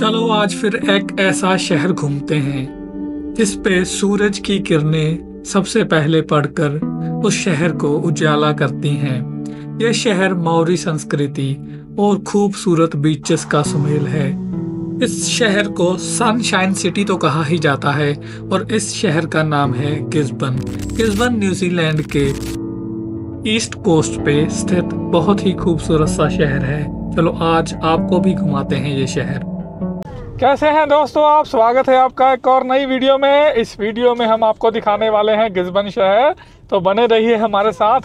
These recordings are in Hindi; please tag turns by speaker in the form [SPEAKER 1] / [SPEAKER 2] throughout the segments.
[SPEAKER 1] चलो आज फिर एक ऐसा शहर घूमते हैं, जिस पे सूरज की किरणें सबसे पहले पड़कर उस शहर को उजाला करती हैं। यह शहर मौरी संस्कृति और खूबसूरत बीचेस का सुमेल है। इस शहर को सनशाइन सिटी तो कहा ही जाता है और इस शहर का नाम है गिस्बन गिस्बन न्यूजीलैंड के ईस्ट कोस्ट पे स्थित बहुत ही खूबसूरत सा शहर है। चलो आज आपको भी घुमाते हैं ये शहर।
[SPEAKER 2] कैसे हैं दोस्तों आप? स्वागत है आपका एक और नई वीडियो में। इस वीडियो में हम आपको दिखाने वाले हैं गिजबन शहर। तो बने रहिए हमारे साथ।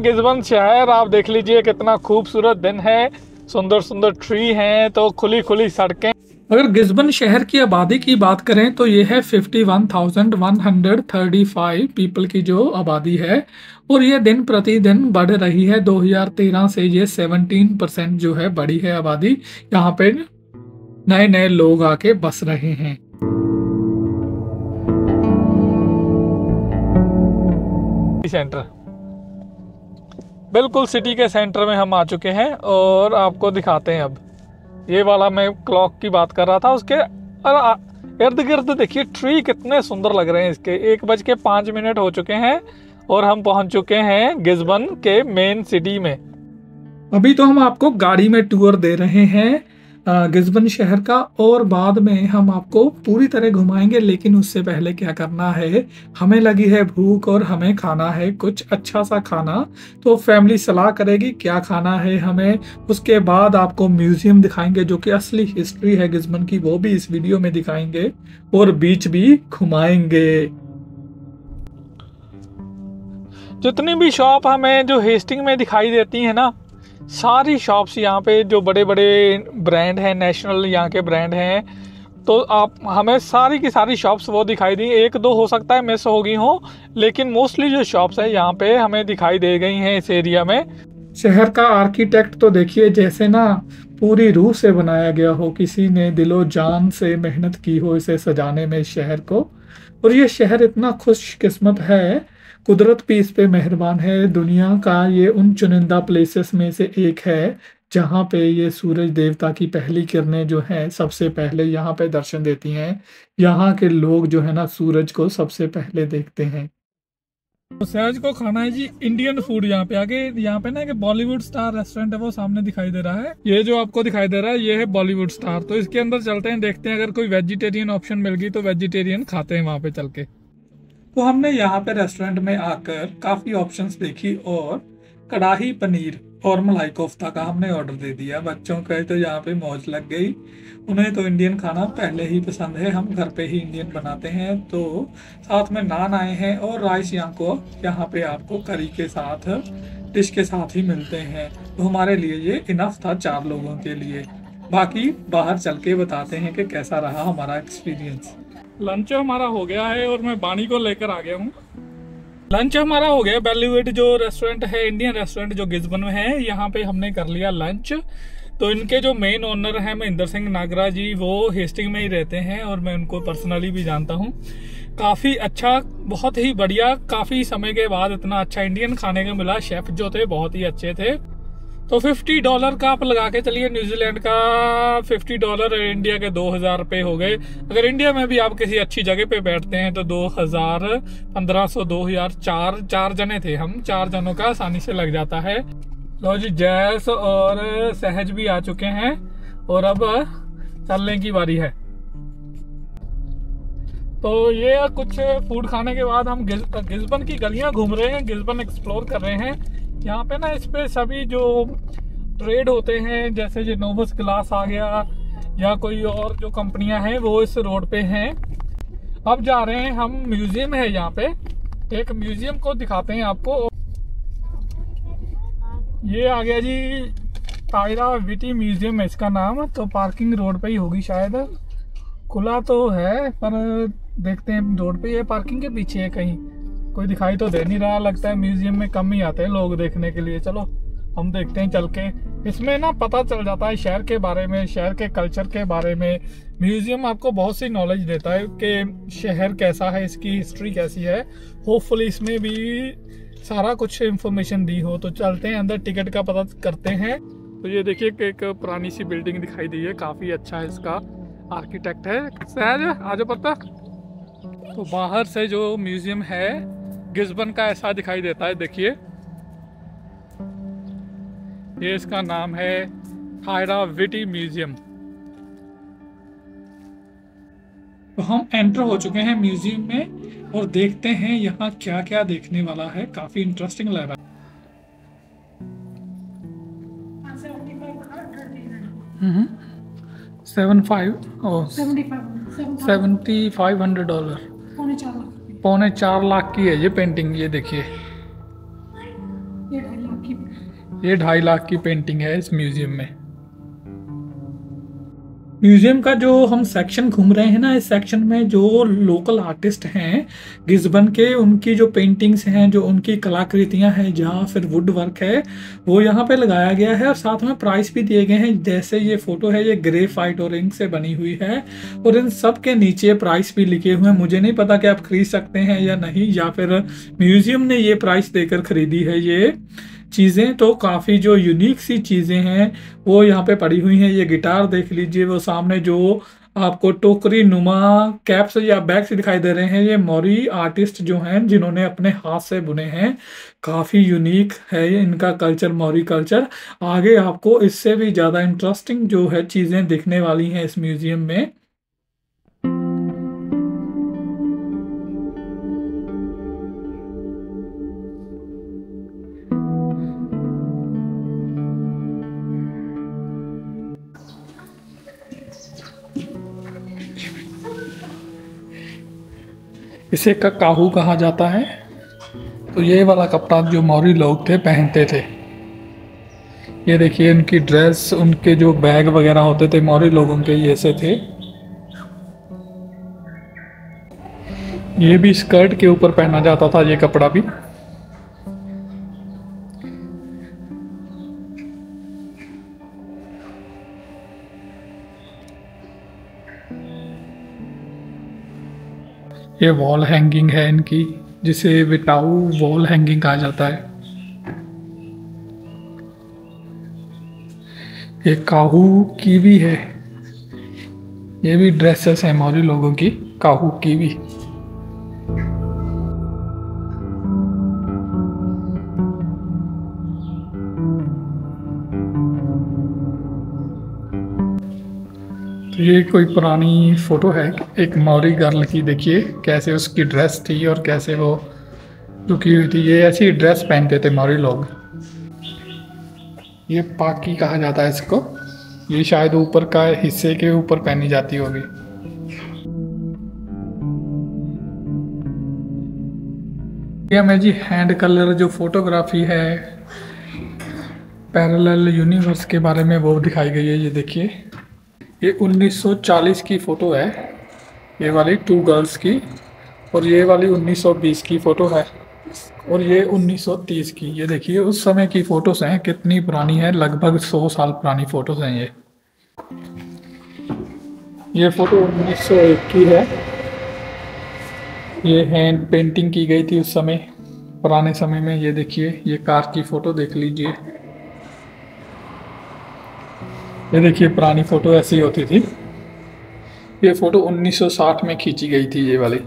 [SPEAKER 2] गिजबन शहर, आप देख लीजिए कितना खूबसूरत दिन है। सुंदर सुंदर ट्री हैं तो खुली खुली सड़कें
[SPEAKER 1] अगर गिजबन शहर की आबादी की बात करें तो ये है 51,135 पीपल की जो आबादी है और ये दिन प्रतिदिन बढ़ रही है। 2013 से ये 17 परसेंट जो है बढ़ी है आबादी। यहाँ पे नए नए लोग आके बस रहे हैं।
[SPEAKER 2] सेंटर बिल्कुल सिटी के सेंटर में हम आ चुके हैं और आपको दिखाते हैं अब। ये वाला मैं क्लॉक की बात कर रहा था, उसके इर्द गिर्द देखिए ट्री कितने सुंदर लग रहे हैं इसके। एक बज के पाँच मिनट हो चुके हैं और हम पहुँच चुके हैं गिजबन के मेन सिटी में।
[SPEAKER 1] अभी तो हम आपको गाड़ी में टूर दे रहे हैं। गिजबन शहर का और बाद में हम आपको पूरी तरह घुमाएँगे, लेकिन उससे पहले क्या करना है? हमें लगी है भूख और हमें खाना है, कुछ अच्छा सा खाना। तो फैमिली सलाह करेगी क्या खाना है हमें। उसके बाद आपको म्यूज़ियम दिखाएँगे, जो कि असली हिस्ट्री है गिजबन की, वो भी इस वीडियो में दिखाएँगे और बीच भी घुमाएँगे।
[SPEAKER 2] जितनी भी शॉप हमें जो हेस्टिंग में दिखाई देती है ना सारी शॉप्स यहाँ पे जो बड़े बड़े ब्रांड हैं नेशनल यहाँ के ब्रांड हैं तो आप, हमें सारी की सारी शॉप्स वो दिखाई दी। एक दो हो सकता है मिस हो गई हो, लेकिन मोस्टली जो शॉप्स है यहाँ पे हमें दिखाई दे गई हैं इस एरिया में।
[SPEAKER 1] शहर का आर्किटेक्ट तो देखिए, जैसे ना पूरी रूह से बनाया गया हो, किसी ने दिलो जान से मेहनत की हो इसे सजाने में शहर को। और ये शहर इतना खुशकिस्मत है कुदरत भी इस पे मेहरबान है। दुनिया का ये उन चुनिंदा प्लेसेस में से एक है, जहाँ पे ये सूरज देवता की पहली किरणें जो है, सबसे पहले यहाँ पे दर्शन देती हैं। यहाँ के लोग जो है ना, सूरज को सबसे पहले देखते हैं।
[SPEAKER 2] तो सहज को खाना है जी इंडियन फ़ूड यहाँ पे। आगे यहाँ पे ना कि बॉलीवुड स्टार रेस्टोरेंट है, वो सामने दिखाई दे रहा है। ये जो आपको दिखाई दे रहा है, ये है बॉलीवुड स्टार तो इसके अंदर चलते हैं, देखते हैं, अगर कोई वेजिटेरियन ऑप्शन मिल गई तो वेजिटेरियन खाते हैं वहाँ पे चल के।
[SPEAKER 1] तो हमने यहाँ पे रेस्टोरेंट में आकर काफ़ी ऑप्शंस देखी और कढ़ाही पनीर और मलाई कोफ्ता का हमने ऑर्डर दे दिया। बच्चों का तो यहाँ पे मौज लग गई। उन्हें तो इंडियन खाना पहले ही पसंद है। हम घर पे ही इंडियन बनाते हैं। तो साथ में नान आए हैं और राइस यहाँ को, यहाँ पे आपको करी के साथ डिश के साथ ही मिलते हैं। तो हमारे लिए ये इनफ था चार लोगों के लिए। बाकी बाहर चल के बताते हैं कि कैसा रहा हमारा एक्सपीरियंस
[SPEAKER 2] लंच हमारा हो गया है और मैं बानी को लेकर आ गया हूँ। लंच हमारा हो गया बेलीवेट जो रेस्टोरेंट है इंडियन रेस्टोरेंट जो गिजबन में है, यहाँ पे हमने कर लिया लंच। तो इनके जो मेन ओनर हैं, महेंद्र सिंह नागरा जी, वो हेस्टिंग में ही रहते हैं और मैं उनको पर्सनली भी जानता हूँ। काफ़ी अच्छा बहुत ही बढ़िया, काफ़ी समय के बाद इतना अच्छा इंडियन खाने का मिला। शेफ जो थे, बहुत ही अच्छे थे। तो 50 डॉलर का आप लगा के चलिए न्यूजीलैंड का 50 डॉलर इंडिया के 2000 रुपए हो गए। अगर इंडिया में भी आप किसी अच्छी जगह पे बैठते हैं तो 2000 1500 2000 चार चार जने थे हम, चार जनों का आसानी से लग जाता है। लो जी, जैस और सहज भी आ चुके हैं, और अब चलने की बारी है। तो ये कुछ फ़ूड खाने के बाद हम गिल्बन की गलियाँ घूम रहे हैं, गिल्बन एक्सप्लोर कर रहे हैं। यहाँ पे ना इस पे सभी जो ट्रेड होते हैं, जैसे जो नोवस ग्लास आ गया, या कोई और जो कंपनियाँ हैं, वो इस रोड पे हैं। अब जा रहे हैं हम म्यूज़ियम है यहाँ पे। एक म्यूज़ियम को दिखाते हैं आपको। ये आ गया जी टायरा विटी म्यूज़ियम है इसका नाम। तो पार्किंग रोड पे ही होगी शायद। खुला तो है, पर देखते हैं रोड पे ये पार्किंग के पीछे है कहीं। कोई दिखाई तो दे नहीं रहा, लगता है म्यूज़ियम में कम ही आते हैं लोग देखने के लिए। चलो, हम देखते हैं, चल के। इसमें ना पता चल जाता है शहर के बारे में, शहर के कल्चर के बारे में। म्यूज़ियम आपको बहुत सी नॉलेज देता है कि शहर कैसा है, इसकी हिस्ट्री कैसी है। होपफुली इसमें भी सारा कुछ इंफॉर्मेशन दी हो। तो चलते हैं, अंदर टिकट का पता करते हैं। तो ये देखिए एक पुरानी सी बिल्डिंग दिखाई दी है, काफ़ी अच्छा है इसका। आर्किटेक्ट है। सहज आज पता। तो बाहर से जो म्यूज़ियम है गिस्बन का ऐसा दिखाई देता है देखिए। ये इसका नाम है हायरा विटी म्यूज़ियम। तो हम एंटर हो चुके हैं म्यूज़ियम में और देखते हैं यहाँ क्या क्या देखने वाला है। काफ़ी इंटरेस्टिंग लग रहा है। Seven five seventy five hundred dollar. पौने चार लाख की है ये पेंटिंग ये देखिए। ये ढाई लाख की। पेंटिंग है इस म्यूज़ियम में। म्यूज़ियम का जो हम सेक्शन घूम रहे हैं ना, इस सेक्शन में जो लोकल आर्टिस्ट हैं, गिजबन के, उनकी जो पेंटिंग्स हैं, जो उनकी कलाकृतियाँ हैं, जहाँ फिर वुड वर्क है, वो यहाँ पे लगाया गया है और साथ में प्राइस भी दिए गए हैं। जैसे ये फ़ोटो है, ये ग्रे फाइट और रिंग से बनी हुई है और इन सब के नीचे प्राइस भी लिखे हुए हैं। मुझे नहीं पता कि आप खरीद सकते हैं या नहीं, या फिर म्यूज़ियम ने ये प्राइस देकर खरीदी है ये। चीज़ें तो काफ़ी जो यूनिक सी चीज़ें हैं, वो यहाँ पे पड़ी हुई हैं। ये गिटार देख लीजिए, वो सामने जो आपको टोकरी नुमा कैप्स या बैग्स दिखाई दे रहे हैं, ये मौरी आर्टिस्ट जो हैं, जिन्होंने अपने हाथ से बुने हैं। काफ़ी यूनिक है इनका कल्चर मौरी कल्चर आगे आपको इससे भी ज़्यादा इंटरेस्टिंग जो है चीज़ें दिखने वाली हैं इस म्यूज़ियम में। इसे काहू कहा जाता है। तो ये वाला कपड़ा जो मौरी लोग थे, पहनते थे। ये देखिए, उनकी ड्रेस उनके जो बैग वगैरह होते थे मौरी लोगों के ये से थे। ये भी स्कर्ट के ऊपर पहना जाता था, ये कपड़ा भी। ये वॉल हैंगिंग है इनकी, जिसे विटाऊ वॉल हैंगिंग कहा जाता है। ये काहू की भी है। ये भी ड्रेसेस है मौरी लोगों की, काहू की भी तो ये कोई पुरानी फ़ोटो है, एक मौरी गर्ल की। देखिए कैसे उसकी ड्रेस थी और कैसे वो रुकी हुई थी। ये ऐसी ड्रेस पहनते थे मौरी लोग। ये पाकी कहा जाता है इसको। ये शायद ऊपर का हिस्से के ऊपर पहनी जाती होगी। ये हमें जी हैंड कलर जो फोटोग्राफी है, पैरेलल यूनिवर्स के बारे में वो दिखाई गई है, ये देखिए। ये 1940 की फ़ोटो है। ये वाली टू गर्ल्स की और ये वाली 1920 की फ़ोटो है और ये 1930 की। ये देखिए, उस समय की फ़ोटोज़ हैं, कितनी पुरानी है, लगभग 100 साल पुरानी फ़ोटोज़ हैं ये। ये फ़ोटो 1901 की है। ये हैंड पेंटिंग की गई थी उस समय, पुराने समय में। ये देखिए, ये कार की फ़ोटो देख लीजिए। ये देखिए पुरानी फ़ोटो ऐसी होती थी। ये फ़ोटो 1960 में खींची गई थी ये वाली।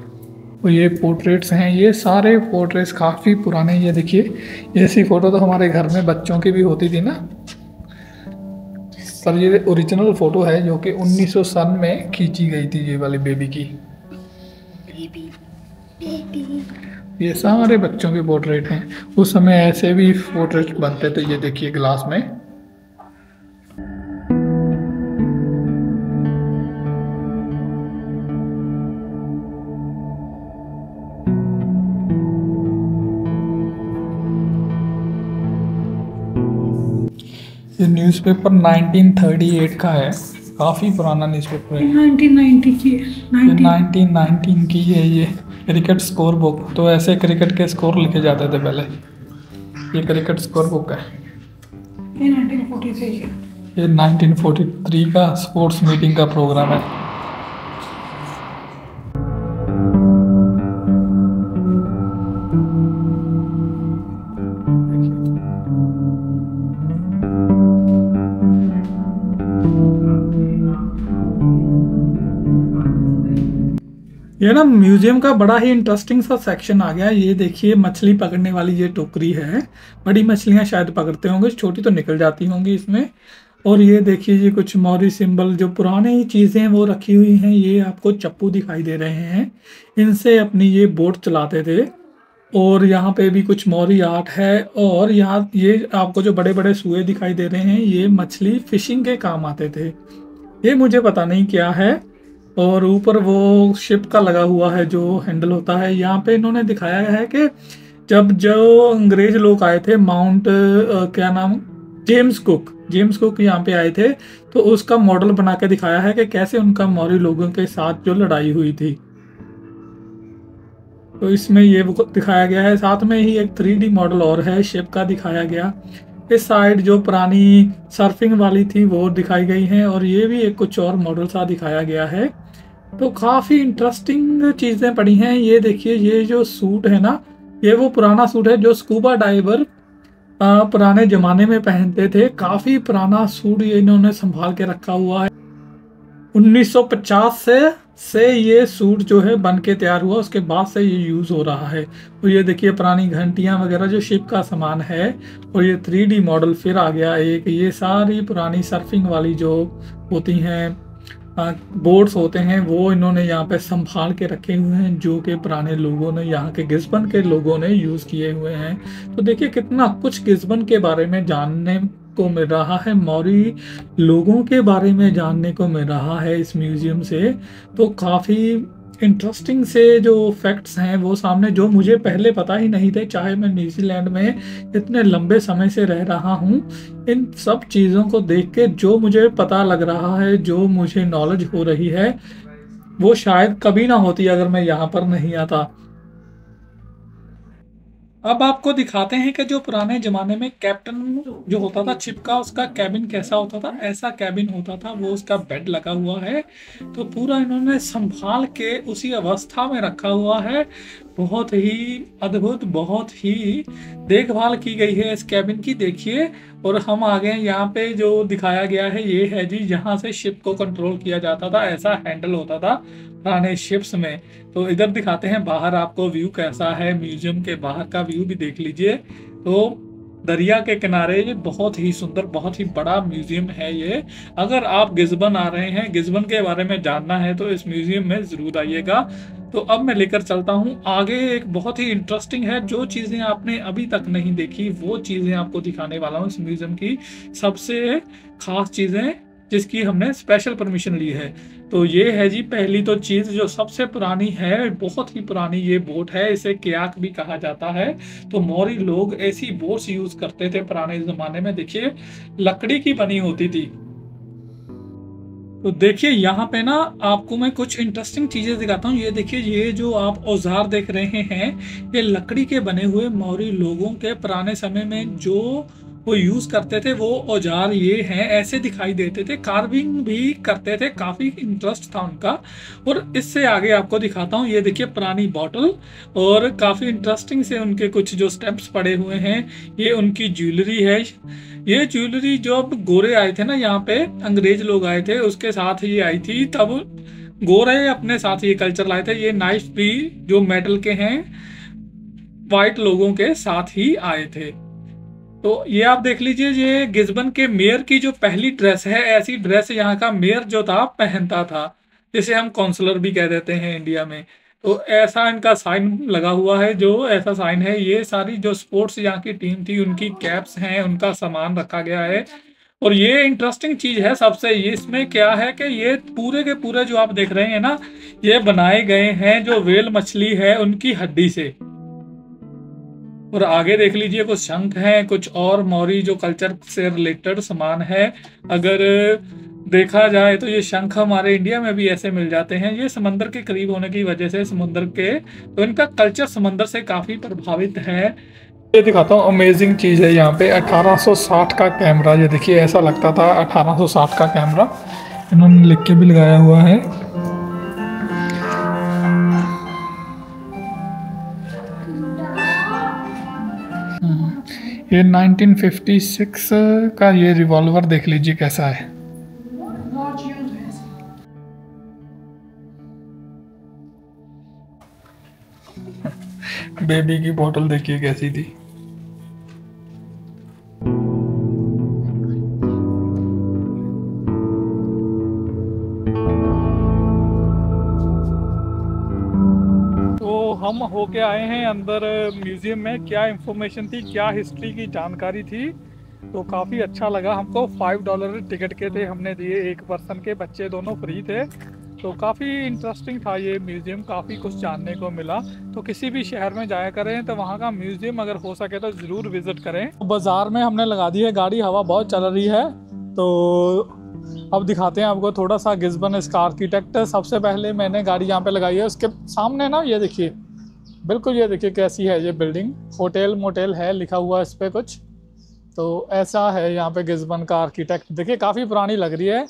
[SPEAKER 2] और ये पोर्ट्रेट्स हैं ये सारे पोर्ट्रेट्स काफ़ी पुराने ये देखिए ऐसी फ़ोटो तो हमारे घर में बच्चों की भी होती थी ना। पर ये ओरिजिनल फ़ोटो है जो कि 1900 सन में खींची गई थी ये वाली बेबी की। Baby baby. ये सारे बच्चों के पोर्ट्रेट हैं। उस समय ऐसे भी पोर्ट्रेट बनते थे ये देखिए ग्लास में। न्यूज़पेपर 1938 का है। काफ़ी पुराना न्यूज़पेपर है।
[SPEAKER 3] 1990 की
[SPEAKER 2] ये 1919 की है ये। क्रिकेट स्कोर बुक तो ऐसे क्रिकेट के स्कोर लिखे जाते थे पहले। ये क्रिकेट स्कोर बुक है। ये 1943 का स्पोर्ट्स मीटिंग का प्रोग्राम है। ना म्यूज़ियम का बड़ा ही इंटरेस्टिंग सा सेक्शन आ गया। ये देखिए, मछली पकड़ने वाली ये टोकरी है। बड़ी मछलियाँ शायद पकड़ते होंगे, छोटी तो निकल जाती होंगी इसमें। और ये देखिए ये कुछ मौरी सिंबल जो पुराने ही चीज़ें वो रखी हुई हैं। ये आपको चप्पू दिखाई दे रहे हैं। इनसे अपनी ये बोट चलाते थे। और यहाँ पे भी कुछ मौरी आर्ट है। और यहाँ ये आपको जो बड़े बड़े सुए दिखाई दे रहे हैं, ये मछली फिशिंग के काम आते थे। ये मुझे पता नहीं क्या है। और ऊपर वो शिप का लगा हुआ है जो हैंडल होता है। यहाँ पे इन्होंने दिखाया है कि जब जो अंग्रेज़ लोग आए थे माउंट क्या नाम? जेम्स कुक जेम्स कुक यहाँ पे आए थे तो उसका मॉडल बना के दिखाया है कि कैसे उनका मौर्य लोगों के साथ जो लड़ाई हुई थी। तो इसमें ये दिखाया गया है। साथ में ही एक थ्री मॉडल और है शिप का दिखाया गया। इस साइड जो पुरानी सर्फिंग वाली थी वो दिखाई गई है और ये भी एक कुछ और मॉडल सा दिखाया गया है। तो काफ़ी इंटरेस्टिंग चीज़ें पड़ी हैं। ये देखिए, ये जो सूट है ना, ये वो पुराना सूट है जो स्कूबा डाइवर पुराने ज़माने में पहनते थे। काफ़ी पुराना सूट ये इन्होंने संभाल के रखा हुआ है। 1950 से से ये सूट जो है बन के तैयार हुआ, उसके बाद से ये यूज़ हो रहा है। और ये देखिए पुरानी घंटियाँ वगैरह जो शिप का सामान है, और ये थ्री मॉडल फिर आ गया एक। ये सारी पुरानी सर्फिंग वाली जो होती हैं बोर्ड्स होते हैं, वो इन्होंने यहाँ पे संभाल के रखे हुए हैं, जो कि पुराने लोगों ने, यहाँ के गिस्बन के लोगों ने यूज़ किए हुए हैं। तो देखिए कितना कुछ गिस्बन के बारे में जानने को मिल रहा है। मौरी लोगों के बारे में जानने को मिल रहा है इस म्यूज़ियम से। तो काफ़ी इंटरेस्टिंग से जो फैक्ट्स हैं वो सामने, जो मुझे पहले पता ही नहीं थे, चाहे मैं न्यूजीलैंड में इतने लंबे समय से रह रहा हूँ, इन सब चीज़ों को देख के जो मुझे पता लग रहा है, जो मुझे नॉलेज हो रही है, वो शायद कभी ना होती अगर मैं यहाँ पर नहीं आता। अब आपको दिखाते हैं कि जो पुराने जमाने में कैप्टन जो होता था, छिपका, उसका कैबिन कैसा होता था, ऐसा कैबिन होता था, वो उसका बेड लगा हुआ है। तो पूरा इन्होंने संभाल के उसी अवस्था में रखा हुआ है। बहुत ही अद्भुत, बहुत ही देखभाल की गई है इस कैबिन की, देखिए। और हम आ गए यहाँ पे जो दिखाया गया है, ये है जी यहाँ से शिप को कंट्रोल किया जाता था, ऐसा हैंडल होता था पुराने शिप्स में। तो इधर दिखाते हैं, बाहर आपको व्यू कैसा है म्यूज़ियम के बाहर का व्यू भी देख लीजिए। तो दरिया के किनारे ये बहुत ही सुंदर, बहुत ही बड़ा म्यूज़ियम है ये। अगर आप गिजबन आ रहे हैं, गिजबन के बारे में जानना है तो इस म्यूज़ियम में ज़रूर आइएगा। तो अब मैं लेकर चलता हूँ। आगे एक बहुत ही इंटरेस्टिंग है, जो चीज़ें आपने अभी तक नहीं देखी, वो चीज़ें आपको दिखाने वाला हूँ इस म्यूज़ियम की। सबसे खास चीज़ें जिसकी हमने स्पेशल परमिशन ली है। तो ये है जी, पहली तो चीज़ जो सबसे पुरानी है, बहुत ही पुरानी ये बोट है, इसे क्याक भी कहा जाता है। तो मौरी लोग ऐसी बोट्स यूज़ करते थे पुराने जमाने में, देखिए, लकड़ी की बनी होती थी। तो देखिए, यहाँ पे ना आपको मैं कुछ इंटरेस्टिंग चीज़ें दिखाता हूँ। ये देखिए, ये जो आप औज़ार देख रहे हैं, ये लकड़ी के बने हुए मौरी लोगों के पुराने समय में जो वो यूज़ करते थे, वो औज़ार ये हैं, ऐसे दिखाई देते थे। कार्विंग भी करते थे, काफ़ी इंटरेस्ट था उनका। और इससे आगे आपको दिखाता हूँ, ये देखिए पुरानी बॉटल और काफ़ी इंटरेस्टिंग से उनके कुछ जो स्टेप्स पड़े हुए हैं, ये उनकी ज्वेलरी है। ये ज्वेलरी जो अब गोरे आए थे ना, यहाँ पे अंग्रेज़ लोग आए थे, उसके साथ ये आई थी। तब गोरे अपने साथ ये कल्चर लाए थे। ये नाइफ भी जो मेटल के हैं वाइट लोगों के साथ ही आए थे। तो ये आप देख लीजिए, ये गिजबन के मेयर की जो पहली ड्रेस है, ऐसी ड्रेस यहाँ का मेयर जो था, पहनता था, जिसे हम काउंसलर भी कह देते हैं इंडिया में। तो ऐसा इनका साइन लगा हुआ है, जो ऐसा साइन है, ये सारी जो स्पोर्ट्स यहाँ की टीम थी, उनकी कैप्स हैं, उनका सामान रखा गया है। और ये इंटरेस्टिंग चीज़ है सबसे, ये इसमें क्या है कि ये पूरे के पूरे जो आप देख रहे हैं ना, ये बनाए गए हैं जो वेल मछली है उनकी हड्डी से। और आगे देख लीजिए, कुछ शंख है, कुछ और मौरी जो कल्चर से रिलेटेड सामान है। अगर देखा जाए तो ये शंख हमारे इंडिया में भी ऐसे मिल जाते हैं। ये समंदर के करीब होने की वजह से समुद्र के तो इनका कल्चर समंदर से काफ़ी प्रभावित है।
[SPEAKER 1] ये दिखाता हूँ अमेजिंग चीज़ है यहाँ पे। 1860 का कैमरा ये देखिए, ऐसा लगता था 1860 का कैमरा इन्होंने लिख के भी लगाया हुआ है। ये 1956 का ये रिवॉल्वर देख लीजिए कैसा है। बेबी की बोतल देखिए कैसी थी।
[SPEAKER 2] होके आए हैं अंदर म्यूज़ियम में। क्या इंफॉर्मेशन थी, क्या हिस्ट्री की जानकारी थी? तो काफ़ी अच्छा लगा हमको। फाइव डॉलर टिकट के थे, हमने दिए एक पर्सन के। बच्चे दोनों फ्री थे। तो काफ़ी इंटरेस्टिंग था ये म्यूज़ियम। काफ़ी कुछ जानने को मिला। तो किसी भी शहर में जाया करें तो वहाँ का म्यूज़ियम अगर हो सके तो ज़रूर विज़िट करें। तो बाज़ार में हमने लगा दी है गाड़ी। हवा बहुत चल रही है। तो अब दिखाते हैं आपको थोड़ा सा गिजबन इसका आर्किटेक्ट सबसे पहले मैंने गाड़ी यहाँ पे लगाई है। उसके सामने ना, ये देखिए। बिल्कुल ये देखिए कैसी है ये बिल्डिंग। होटल मोटेल है, लिखा हुआ इस पर कुछ। तो ऐसा है यहाँ पे गिजबन का आर्किटेक्ट। देखिए काफ़ी पुरानी लग रही है।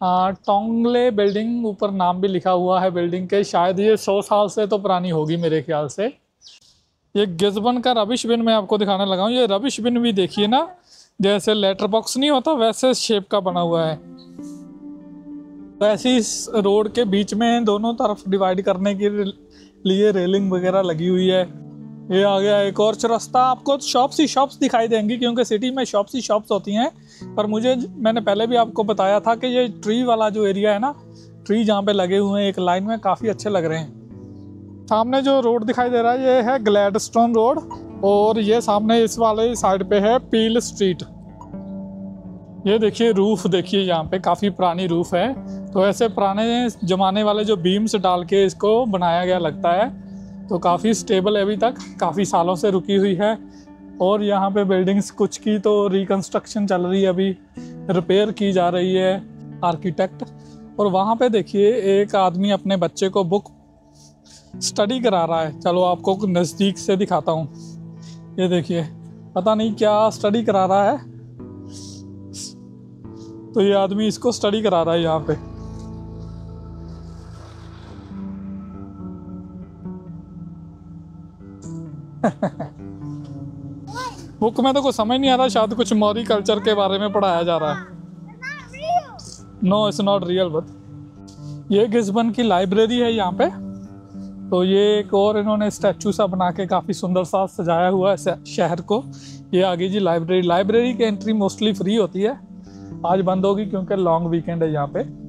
[SPEAKER 2] टोंगले बिल्डिंग ऊपर नाम भी लिखा हुआ है बिल्डिंग के। शायद ये सौ साल से तो पुरानी होगी मेरे ख्याल से। ये गिजबन का रबिश बिन मैं आपको दिखाने लगा हूँ। ये रबिश बिन भी देखिए ना, जैसे लेटर बॉक्स नहीं होता, वैसे शेप का बना हुआ है। वैसे इस रोड के बीच में दोनों तरफ़ डिवाइड करने के लिए रेलिंग वगैरह लगी हुई है। ये आ गया एक और रास्ता। आपको शॉप्स ही शॉप्स दिखाई देंगी, क्योंकि सिटी में शॉप्स ही शॉप्स होती हैं। पर मुझे मैंने पहले भी आपको बताया था कि ये ट्री वाला जो एरिया है ना ट्री जहाँ पे लगे हुए हैं, एक लाइन में काफ़ी अच्छे लग रहे हैं। सामने जो रोड दिखाई दे रहा है, ये है ग्लैडस्टोन रोड और ये सामने इस वाले साइड पे है पील स्ट्रीट ये देखिए रूफ देखिए यहाँ पे, काफ़ी पुरानी रूफ है। तो ऐसे पुराने ज़माने वाले जो बीम्स डाल के इसको बनाया गया लगता है तो काफ़ी स्टेबल है अभी तक, काफ़ी सालों से रुकी हुई है। और यहाँ पे बिल्डिंग्स कुछ की तो रिकन्स्ट्रक्शन चल रही है अभी रिपेयर की जा रही है आर्किटेक्ट और वहाँ पे देखिए, एक आदमी अपने बच्चे को बुक स्टडी करा रहा है। चलो आपको नज़दीक से दिखाता हूँ। ये देखिए, पता नहीं क्या स्टडी करा रहा है। तो ये आदमी इसको स्टडी करा रहा है यहाँ पे। बुक में तो कुछ समझ नहीं आ रहा, शायद कुछ मौरी कल्चर के बारे में पढ़ाया जा रहा है। No it's not real but ये गिस्बन की लाइब्रेरी है यहाँ पे। तो ये एक और इन्होंने स्टैचू सा बना के काफ़ी सुंदर सा सजाया हुआ है शहर को। ये आगे जी लाइब्रेरी लाइब्रेरी की एंट्री मोस्टली फ्री होती है। आज बंद होगी क्योंकि लॉन्ग वीकेंड है यहाँ पे।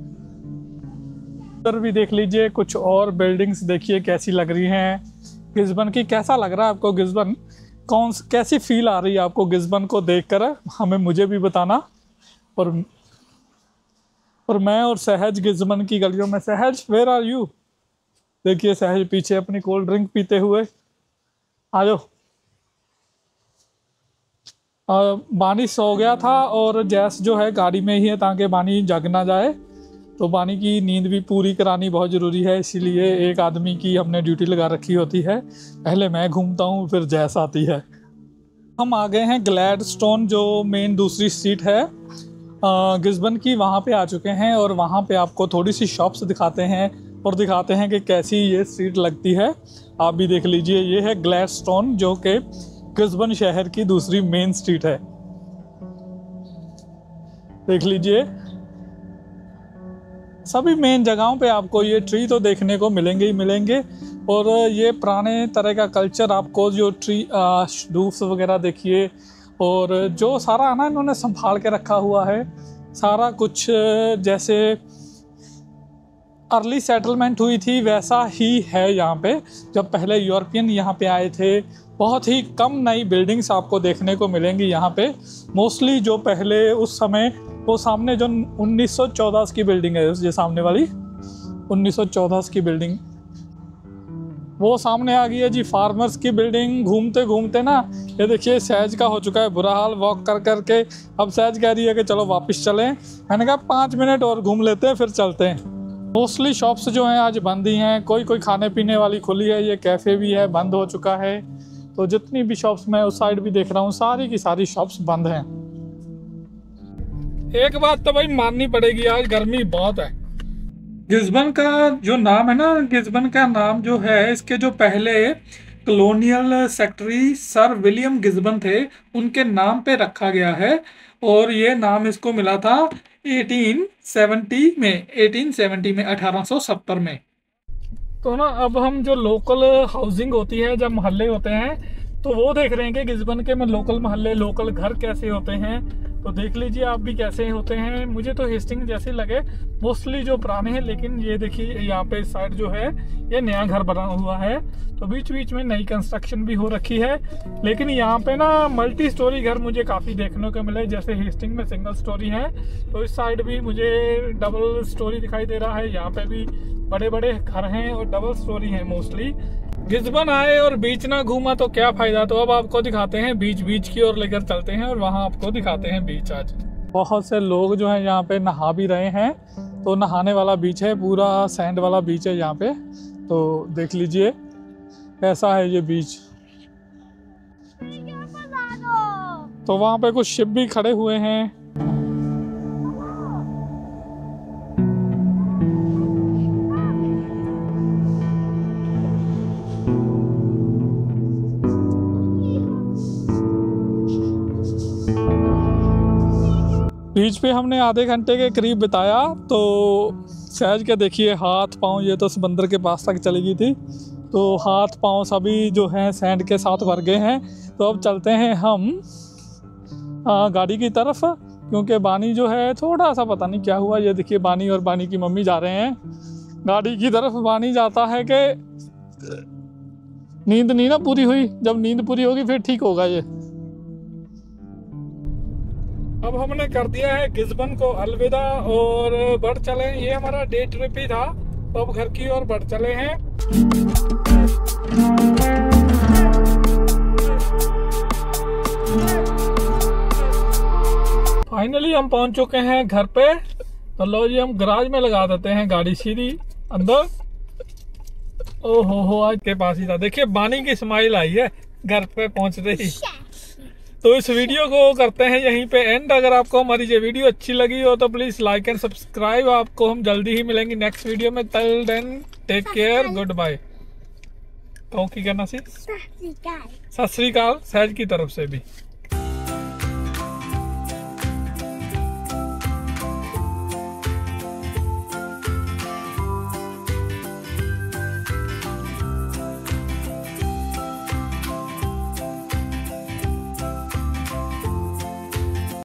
[SPEAKER 2] भी देख लीजिए, कुछ और बिल्डिंग्स देखिए कैसी लग रही हैं। गिजबन की कैसा लग रहा है आपको गिजबन कौन कैसी फील आ रही है आपको गिजबन को देखकर? हमें मुझे भी बताना। और और मैं और सहज गिजबन की गलियों में, सहज वेर आर यू देखिए सहज पीछे अपनी कोल्ड ड्रिंक पीते हुए। आ जाओ। बानी सो गया था और जैस जो है गाड़ी में ही है ताकि बानी जग ना जाए। तो बानी की नींद भी पूरी करानी बहुत ज़रूरी है, इसीलिए एक आदमी की हमने ड्यूटी लगा रखी होती है। पहले मैं घूमता हूँ, फिर जैस आती है। हम आ गए हैं ग्लैड स्टोन जो मेन दूसरी सीट है। गिस्बन की वहाँ पे आ चुके हैं और वहाँ पे आपको थोड़ी सी शॉप्स दिखाते हैं और दिखाते हैं कि कैसी ये सीट लगती है। आप भी देख लीजिए, ये है ग्लैड स्टोन जो कि गिस्बन शहर की दूसरी मेन स्ट्रीट है। देख लीजिए। सभी मेन जगहों पे आपको ये ट्री तो देखने को मिलेंगे ही मिलेंगे। और ये पुराने तरह का कल्चर आपको जो ट्री रूफ्स वगैरह देखिए, और जो सारा ना इन्होंने संभाल के रखा हुआ है। सारा कुछ, जैसे अर्ली सेटलमेंट हुई थी, वैसा ही है यहाँ पे। जब पहले यूरोपियन यहाँ पे आए थे, बहुत ही कम नई बिल्डिंग्स आपको देखने को मिलेंगी यहाँ पे। मोस्टली जो पहले उस समय, वो सामने जो 1914 की बिल्डिंग है ये सामने वाली 1914 की बिल्डिंग वो सामने आ गई है जी फार्मर्स की बिल्डिंग घूमते घूमते ना, ये देखिए, सहज का हो चुका है, बुरा हाल वॉक कर कर के अब सहज कह रही है कि चलो वापस चलें। मैंने कहा, पाँच मिनट और घूम लेते हैं, फिर चलते हैं। मोस्टली शॉप्स जो हैं आज बंद ही हैं। कोई कोई खाने पीने वाली खुली है, ये कैफ़े भी है, बंद हो चुका है। तो जितनी भी शॉप्स मैं उस साइड भी देख रहा हूँ, सारी की सारी शॉप्स बंद हैं। एक बात तो भाई माननी पड़ेगी आज गर्मी बहुत है। गिस्बन का जो नाम है ना, गिजबन का नाम जो है, इसके जो पहले colonial secretary sir William Gisborne थे, उनके नाम पे रखा गया है। और ये नाम इसको मिला था 1870 में 1870 में 1870 में। तो ना, अब हम जो लोकल हाउसिंग होती है जब मोहल्ले होते हैं तो वो देख रहे हैं कि गिस्बन के में लोकल मोहल्ले, लोकल घर कैसे होते हैं। तो देख लीजिए आप भी कैसे होते हैं। मुझे तो हेस्टिंग जैसे लगे मोस्टली जो पुराने हैं, लेकिन ये देखिए, यहाँ पे साइड जो है, ये नया घर बना हुआ है। तो बीच बीच में नई कंस्ट्रक्शन भी हो रखी है। लेकिन यहाँ पे ना मल्टी स्टोरी घर मुझे काफ़ी देखने को मिले, जैसे हेस्टिंग में सिंगल स्टोरी है। तो इस साइड भी मुझे डबल स्टोरी दिखाई दे रहा है। यहाँ पे भी बड़े बड़े घर हैं और डबल स्टोरी हैं मोस्टली गिजबन आए और बीच ना घूमा तो क्या फ़ायदा? तो अब आपको दिखाते हैं बीच बीच की ओर लेकर चलते हैं और वहाँ आपको दिखाते हैं बीच आज। बहुत से लोग जो हैं यहाँ पे नहा भी रहे हैं तो नहाने वाला बीच है पूरा सैंड वाला बीच है यहाँ पे। तो देख लीजिए कैसा है ये बीच। तो वहाँ पे कुछ शिप भी खड़े हुए हैं। बीच पे हमने आधे घंटे के करीब बिताया तो सहज के देखिए हाथ पाँव ये तो समंदर के पास तक चली गई थी। तो हाथ पाँव सभी जो हैं सैंड के साथ भर गए हैं। तो अब चलते हैं हम आ, गाड़ी की तरफ़ क्योंकि बानी जो है थोड़ा सा पता नहीं क्या हुआ। ये देखिए बानी और बानी की मम्मी जा रहे हैं। गाड़ी की तरफ़ बानी जाता है कि नींद नहीं ना पूरी हुई। जब नींद पूरी होगी फिर ठीक होगा ये। अब हमने कर दिया है गिजबन को अलविदा और बढ़ चले ये हमारा डे ट्रिप ही था। तो अब घर की ओर बढ़ चले हैं। फाइनली हम पहुँच चुके हैं घर पे। तो लो जी, हम गराज में लगा देते हैं गाड़ी सीधी, अंदर। ओ हो हो आज के पास ही था। देखिए, बानी की स्माइल आई है। घर पे पहुँचते ही तो इस वीडियो को करते हैं यहीं पे एंड अगर आपको हमारी ये वीडियो अच्छी लगी हो तो प्लीज़ लाइक एंड सब्सक्राइब आपको हम जल्दी ही मिलेंगे नेक्स्ट वीडियो में। Till then take care good bye तो की कहना सी? सत श्रीकाल सहज की तरफ़ से भी।